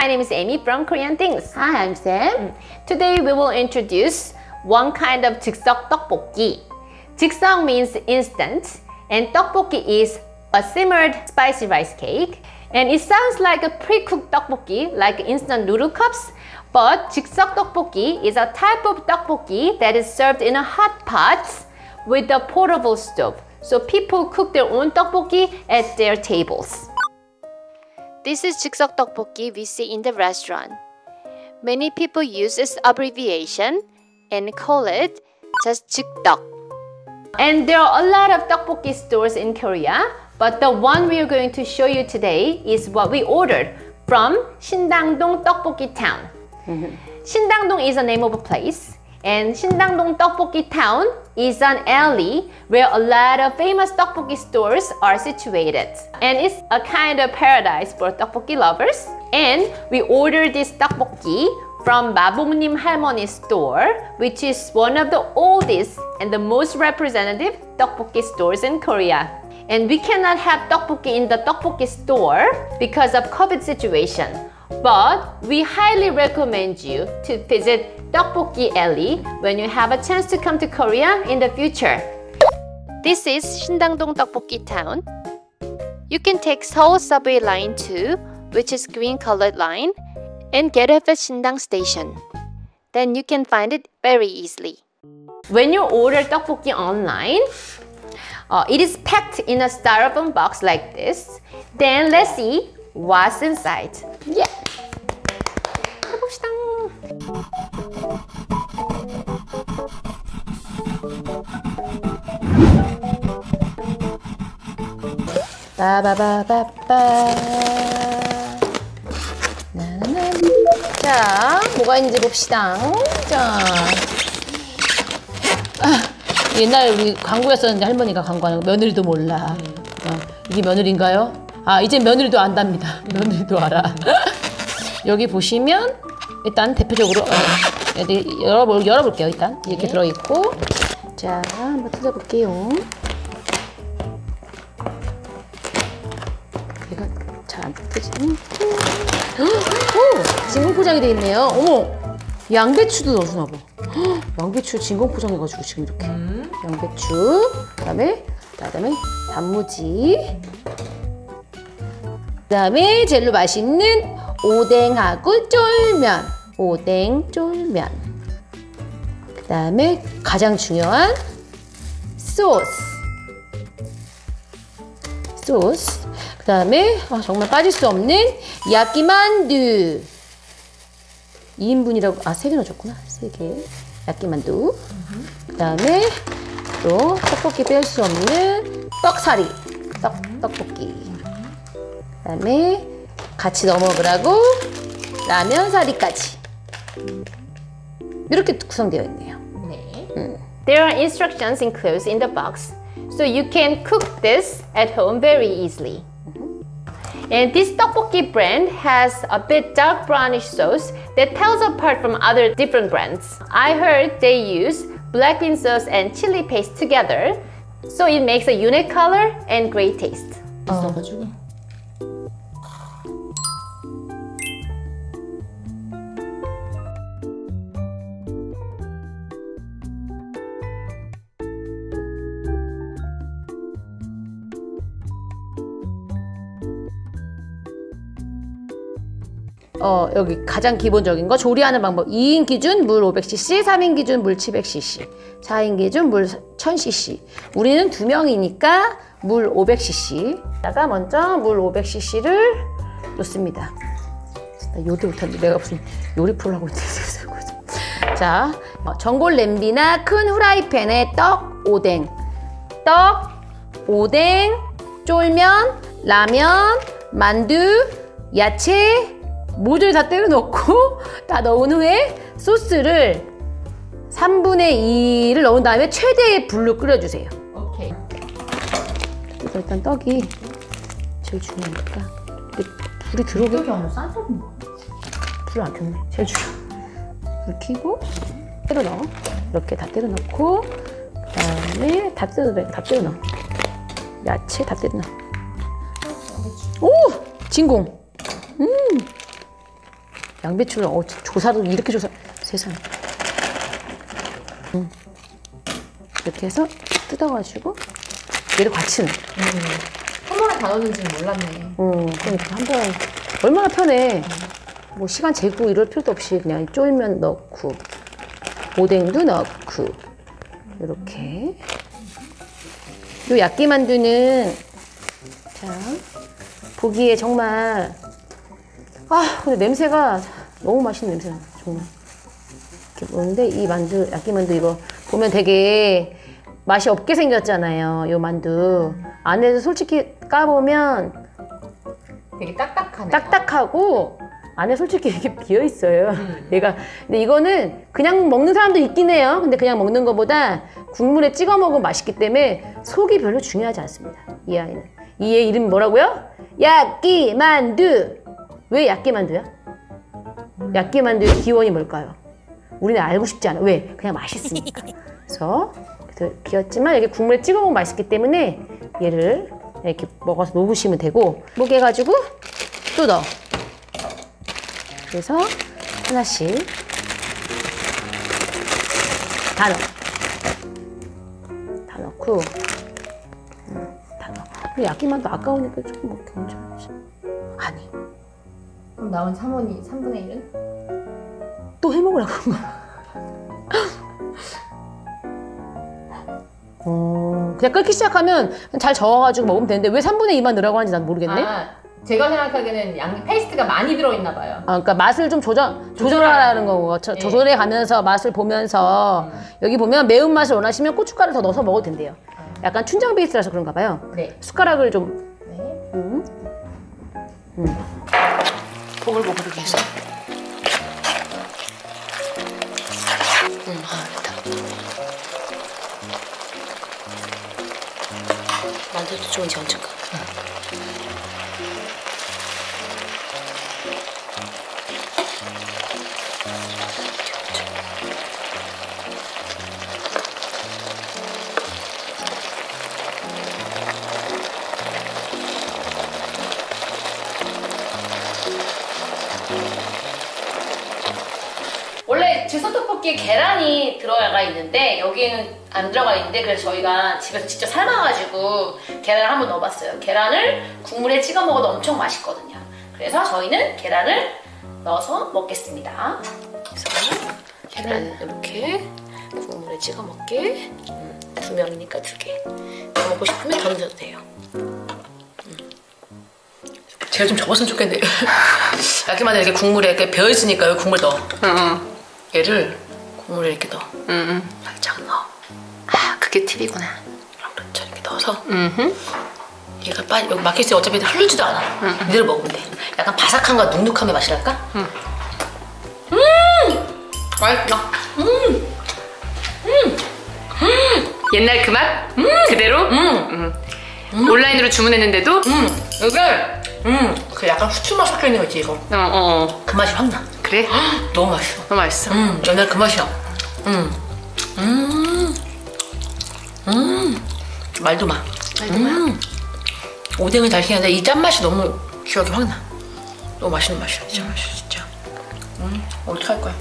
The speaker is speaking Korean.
my name is Amy from Korean Things. Hi, I'm Sam. Mm. Today we will introduce one kind of jigseok tteokbokki. Jigseok means instant and tteokbokki is a simmered spicy rice cake. And it sounds like a pre-cooked tteokbokki, like instant noodle cups, but jigseok tteokbokki is a type of tteokbokki that is served in a hot pot with a portable stove. So people cook their own tteokbokki at their tables. This is Jigseok Tteokbokki we see in the restaurant. Many people use its abbreviation and call it just Jigdeok. And there are a lot of tteokbokki stores in Korea, but the one we are going to show you today is what we ordered from Shindangdong Tteokbokki Town. Mm-hmm. Mm. Shindangdong is the name of a place and Sindangdong Tteokbokki Town is an alley where a lot of famous tteokbokki stores are situated. And it's a kind of paradise for tteokbokki lovers. And we ordered this tteokbokki from Babungnim Halmoni's store, which is one of the oldest and the most representative tteokbokki stores in Korea. And we cannot have tteokbokki in the tteokbokki store because of COVID situation. But we highly recommend you to visit Tteokbokki Alley when you have a chance to come to Korea in the future. This is Shindangdong Tteokbokki town. You can take Seoul subway line 2, which is green colored line, and get off at Shindang station. Then you can find it very easily. When you order tteokbokki online, uh, it is packed in a styrofoam box like this. Then let's see what's inside. Yeah. 빠바바바빠. 나나나. 자, 뭐가 있는지 봅시다. 자. 아, 옛날에 우리 광고였었는데 할머니가 광고하는 거 며느리도 몰라. 어, 이게 며느리인가요? 아, 이제 며느리도 안답니다. 며느리도 알아. 여기 보시면 일단 대표적으로 어, 여기 열어볼, 열어볼게요. 일단 이렇게 들어있고 자, 한번 뜯어볼게요. 얘가 잘 안 뜯어지네. 오! 진공 포장이 돼 있네요. 어머! 양배추도 넣어주나 봐. 헉, 양배추 진공 포장해가지고 지금 이렇게. 양배추. 그다음에 그다음에 단무지. 그다음에 제일로 맛있는 오뎅하고 쫄면. 오뎅 쫄면. 그 다음에 가장 중요한 소스. 소스. 그 다음에 아, 정말 빠질 수 없는 야끼만두 2인분이라고 아 3개 넣어줬구나 3개 야끼만두 그 다음에 또 떡볶이 뺄 수 없는 떡사리 떡, 떡볶이 그 다음에 같이 넣어 먹으라고 라면 사리까지 이렇게 구성되어 있네요 There are instructions enclosed in the box, so you can cook this at home very easily. And this tteokbokki brand has a bit dark brownish sauce that tells apart from other different brands. I heard they use black bean sauce and chili paste together, so it makes a unique color and great taste. 있어가지고 어, 여기 가장 기본적인 거 조리하는 방법 2인 기준 물 500cc, 3인 기준 물 700cc, 4인 기준 물 1000cc. 우리는 두 명이니까 물 500cc. 다가 먼저 물 500cc를 놓습니다. 나 요리 못하는데 내가 무슨 요리 하고 있는데 자, 어, 전골 냄비나 큰 후라이팬에 떡, 오뎅, 떡, 오뎅, 쫄면, 라면, 만두, 야채, 모두를 다 때려 넣고 다 넣은 후에 소스를 3분의 2를 넣은 다음에 최대의 불로 끓여주세요. Okay. 그래서 일단 떡이 제일 중요하니까 근데 불이 들어오게 불을 안 켰네. 제일 중요. 불 켜고 때려 넣어. 이렇게 다 때려 넣고 그다음에 다 때려 넣어. 다 때려 넣어. 야채 다 때려 넣어. 오! 진공. 음. 양배추를 어, 조사도 이렇게 조사 세상에. 음. 이렇게 해서 뜯어가지고 얘를 같이 넣어. 한 번에 다 넣는지는 몰랐네. 어, 그러니까 한번 얼마나 편해. 뭐 시간 재고 이럴 필요도 없이 그냥 쫄면 넣고 오뎅도 넣고 이렇게. 요 야끼 만두는 자 보기에 정말 아 근데 냄새가 너무 맛있는 냄새나 정말. 이렇게 보는데 이 만두 야끼 만두 이거 보면 되게 맛이 없게 생겼잖아요. 요 만두 안에서 솔직히 까보면 되게 딱딱하네. 딱딱하고 안에 솔직히 이렇게 비어 있어요. 얘가 근데 이거는 그냥 먹는 사람도 있긴 해요. 근데 그냥 먹는 것보다 국물에 찍어 먹으면 맛있기 때문에 속이 별로 중요하지 않습니다. 이 아이는 이 애 이름이 뭐라고요? 야끼 만두. 왜 야끼 만두야? 야끼 만두의 기원이 뭘까요? 우리는 알고 싶지 않아. 왜? 그냥 맛있으니까. 그래서 그래서 비었지만 여기 국물에 찍어 먹으면 맛있기 때문에 얘를 이렇게 먹어서 놓으시면 되고 묵게 해가지고 또 넣어. 그래서 하나씩 다 넣어. 다 넣고 음, 다 넣어. 야끼만도 아까우니까 조금 뭐 괜찮지. 아니 그럼 남은 3원이 3분의 1은? 또 해먹으라고 그런 거야. 어, 그냥 끓기 시작하면 잘 저어가지고 먹으면 되는데 왜 3분의 2만 넣으라고 하는지 난 모르겠네. 아, 아, 제가 생각하기에는 양 페이스트가 많이 들어있나 봐요. 그러니까 맛을 좀 조절, 조절하라는 거고 저- 네. 조절해 가면서 맛을 보면서 여기 보면 매운맛을 원하시면 고춧가루 더 넣어서 먹어도 된대요. 약간 춘장 베이스라서 그런가 봐요. 네. 숟가락을 좀 네. 음. 음. 보글보글하게 해서 음, 아, 됐다. 만두도 좋은지 얹을까? 원 즉석 떡볶이에 계란이 들어가 있는데 여기에는 안 들어가 있는데 그래서 저희가 집에서 직접 삶아가지고 계란을 한번 넣어봤어요. 계란을 국물에 찍어 먹어도 엄청 맛있거든요. 그래서 저희는 계란을 넣어서 먹겠습니다. 그래서 계란 이렇게 국물에 찍어 먹게 음, 두 명이니까 두 개. 더 먹고 싶으면 더 넣어도 돼요. 제가 좀 접었으면 좋겠네. 야끼만 이렇게 국물에 이렇게 배어 있으니까 여기 국물 넣어. 응, 얘를 국물에 이렇게 넣어. 응, 응. 살짝 넣어. 아, 그게 팁이구나. 그렇죠. 이렇게 넣어서 음, 얘가 빠 여기 있으면 어차피 흘리지도 않아. 이대로 먹으면 돼. 약간 바삭함과 눅눅함의 맛이 날까? 음, 맛있다. 옛날 그 맛? 그대로? 음, 온라인으로 주문했는데도? 음, 이게 음, 그 약간 후추 맛 섞여 있는 거 있지 이거. 어, 어, 어. 그 맛이 확 나. 그래? 너무 맛있어. 너무 맛있어. 음, 옛날 그 맛이야. 음, 음, 음, 말도 마. 음, 오뎅은 잘 튀는데 이 짠맛이 너무 기억이 확 나. 너무 맛있는 맛이야, 진짜 맛있어, 진짜. 음, 어떻게 할 거야?